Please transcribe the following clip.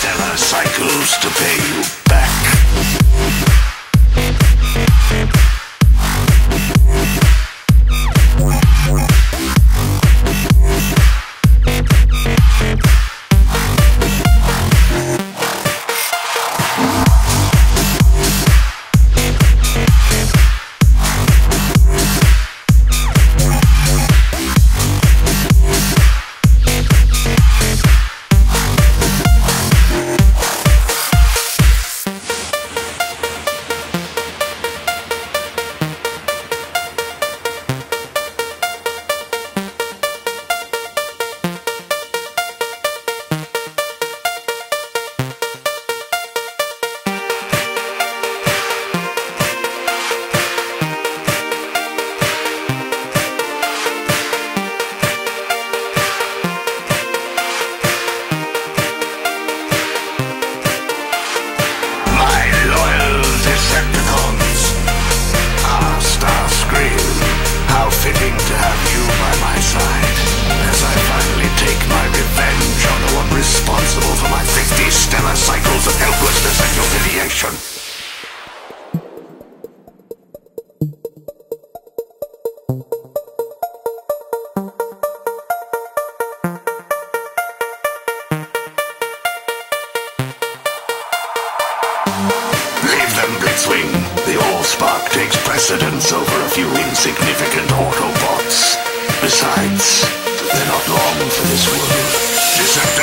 stellar cycles to pay you. Decepticons. Ah, Starscream. How fitting to have you Blitzwing. The Allspark takes precedence over a few insignificant Autobots. Besides, they're not long for this world. Decepticons,